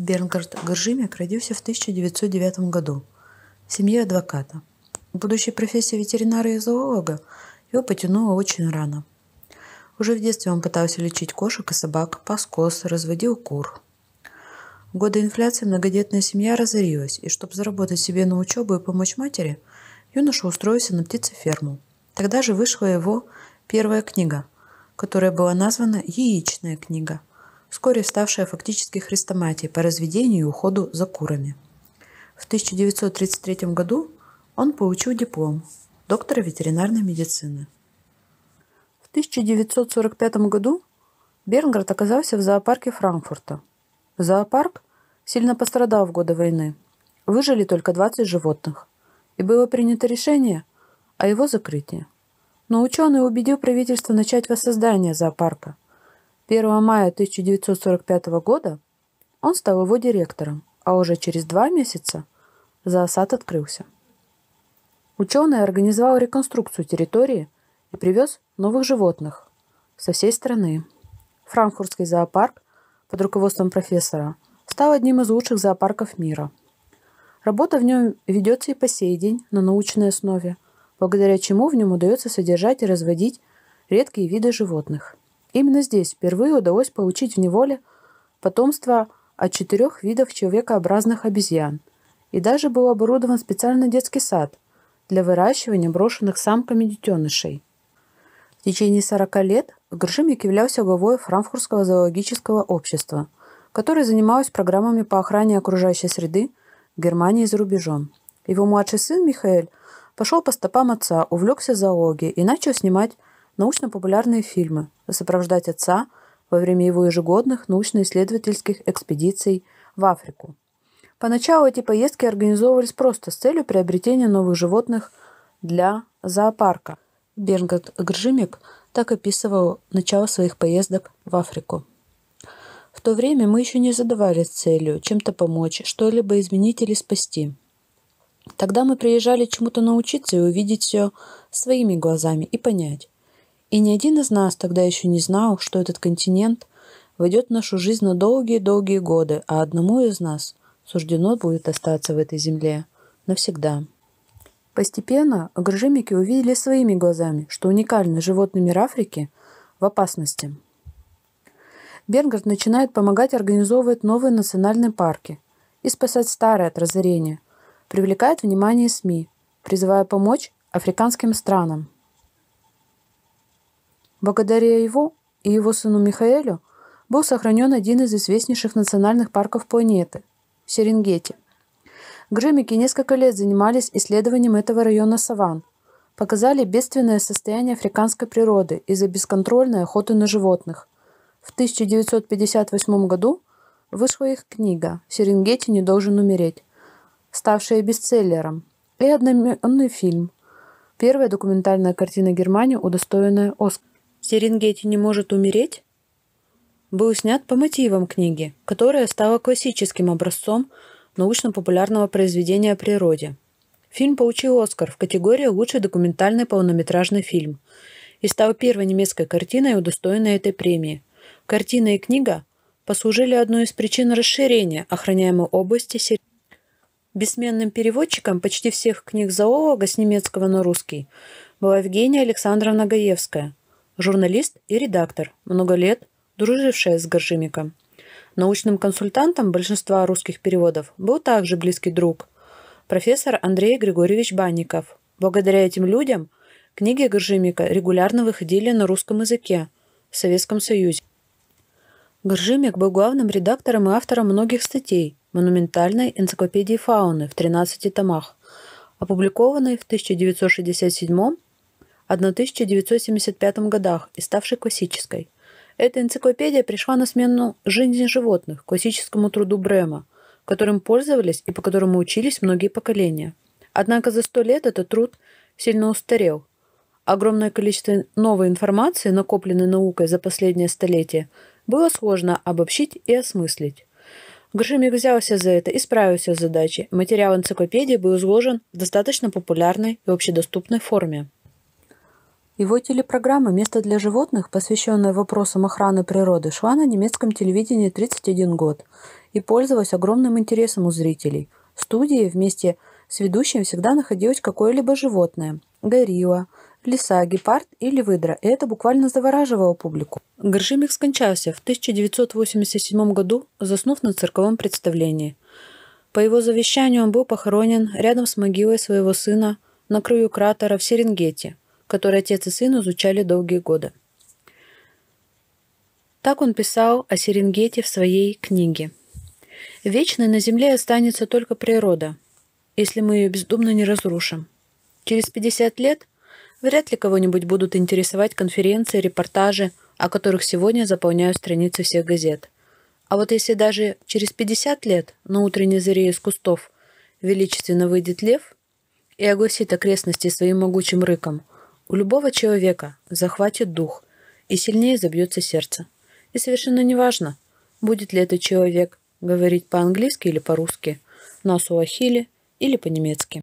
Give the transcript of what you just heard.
Бернгард Горжимик родился в 1909 году в семье адвоката. Будущей профессии ветеринара и зоолога его потянуло очень рано. Уже в детстве он пытался лечить кошек и собак, пас коз, разводил кур. В годы инфляции многодетная семья разорилась, и чтобы заработать себе на учебу и помочь матери, юноша устроился на птицеферму. Тогда же вышла его первая книга, которая была названа «Яичная книга», вскоре ставшая фактически хрестоматией по разведению и уходу за курами. В 1933 году он получил диплом доктора ветеринарной медицины. В 1945 году Бернгард оказался в зоопарке Франкфурта. Зоопарк сильно пострадал в годы войны. Выжили только 20 животных. И было принято решение о его закрытии. Но ученый убедил правительство начать воссоздание зоопарка. 1 мая 1945 года он стал его директором, а уже через два месяца зоосад открылся. Ученый организовал реконструкцию территории и привез новых животных со всей страны. Франкфуртский зоопарк под руководством профессора стал одним из лучших зоопарков мира. Работа в нем ведется и по сей день на научной основе – благодаря чему в нем удается содержать и разводить редкие виды животных. Именно здесь впервые удалось получить в неволе потомство от четырех видов человекообразных обезьян, и даже был оборудован специальный детский сад для выращивания брошенных самками детенышей. В течение 40 лет Гршимик являлся главой Франкфуртского зоологического общества, которое занималось программами по охране окружающей среды в Германии и за рубежом. Его младший сын Михаэль Пошел по стопам отца, увлекся зоологией и начал снимать научно-популярные фильмы, сопровождать отца во время его ежегодных научно-исследовательских экспедиций в Африку. Поначалу эти поездки организовывались просто с целью приобретения новых животных для зоопарка. Бернгард Гржимик так описывал начало своих поездок в Африку. В то время мы еще не задавались целью чем-то помочь, что-либо изменить или спасти. Тогда мы приезжали чему-то научиться и увидеть все своими глазами и понять. И ни один из нас тогда еще не знал, что этот континент войдет в нашу жизнь на долгие-долгие годы, а одному из нас суждено будет остаться в этой земле навсегда. Постепенно агрожимики увидели своими глазами, что уникальный животный мир Африки в опасности. Бернгард начинает помогать организовывать новые национальные парки и спасать старые от разорения – привлекает внимание СМИ, призывая помочь африканским странам. Благодаря его и его сыну Михаэлю был сохранен один из известнейших национальных парков планеты – Серенгети. Грымики несколько лет занимались исследованием этого района саван, показали бедственное состояние африканской природы из-за бесконтрольной охоты на животных. В 1958 году вышла их книга «Серенгети не должен умереть», ставшая бестселлером, и одноименный фильм. Первая документальная картина Германии, удостоенная Оскар. «Серенгети не может умереть» был снят по мотивам книги, которая стала классическим образцом научно-популярного произведения о природе. Фильм получил Оскар в категории «Лучший документальный полнометражный фильм» и стал первой немецкой картиной, удостоенной этой премии. Картина и книга послужили одной из причин расширения охраняемой области Бессменным переводчиком почти всех книг зоолога с немецкого на русский была Евгения Александровна Гаевская, журналист и редактор, много лет дружившая с Горжимиком. Научным консультантом большинства русских переводов был также близкий друг, профессор Андрей Григорьевич Банников. Благодаря этим людям книги Горжимика регулярно выходили на русском языке в Советском Союзе. Горжимик был главным редактором и автором многих статей – монументальной энциклопедии фауны в 13 томах, опубликованной в 1967-1975 годах и ставшей классической. Эта энциклопедия пришла на смену жизни животных, классическому труду Брема, которым пользовались и по которому учились многие поколения. Однако за сто лет этот труд сильно устарел. Огромное количество новой информации, накопленной наукой за последнее столетие, было сложно обобщить и осмыслить. Гршимик взялся за это и справился с задачей. Материал энциклопедии был изложен в достаточно популярной и общедоступной форме. Его телепрограмма «Место для животных», посвященная вопросам охраны природы, шла на немецком телевидении 31 год и пользовалась огромным интересом у зрителей. В студии вместе с ведущим всегда находилось какое-либо животное – горилла, лиса, гепард или выдра, и это буквально завораживало публику. Горжимик скончался в 1987 году, заснув на цирковом представлении. По его завещанию он был похоронен рядом с могилой своего сына на краю кратера в Серенгете, который отец и сын изучали долгие годы. Так он писал о Серенгете в своей книге. «Вечной на Земле останется только природа, если мы ее бездумно не разрушим. Через 50 лет вряд ли кого-нибудь будут интересовать конференции, репортажи, о которых сегодня заполняют страницы всех газет. А вот если даже через 50 лет на утренней заре из кустов величественно выйдет лев и огласит окрестности своим могучим рыком – у любого человека захватит дух и сильнее забьется сердце. И совершенно неважно, будет ли этот человек говорить по-английски или по-русски, на суахили или по-немецки.